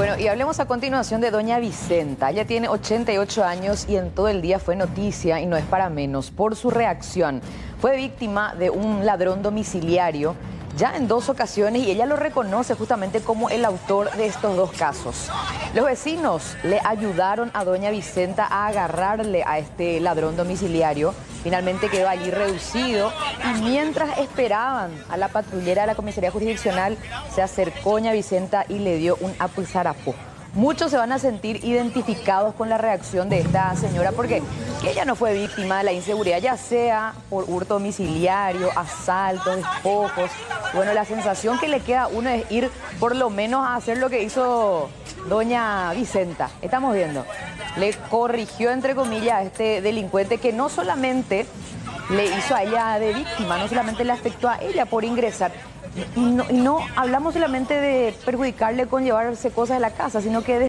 Bueno, y hablemos a continuación de doña Vicenta. Ella tiene 88 años y en todo el día fue noticia y no es para menos por su reacción. Fue víctima de un ladrón domiciliario ya en dos ocasiones y ella lo reconoce justamente como el autor de estos dos casos. Los vecinos le ayudaron a doña Vicenta a agarrarle a este ladrón domiciliario. Finalmente quedó allí reducido y mientras esperaban a la patrullera de la comisaría jurisdiccional, se acercó doña Vicenta y le dio un apuzarapo. Muchos se van a sentir identificados con la reacción de esta señora porque ella no fue víctima de la inseguridad, ya sea por hurto domiciliario, asaltos, despojos. Bueno, la sensación que le queda a uno es ir por lo menos a hacer lo que hizo doña Vicenta. Estamos viendo. Le corrigió, entre comillas, a este delincuente que no solamente le hizo a ella de víctima, no solamente le afectó a ella por ingresar, y no, hablamos solamente de perjudicarle con llevarse cosas de la casa, sino que de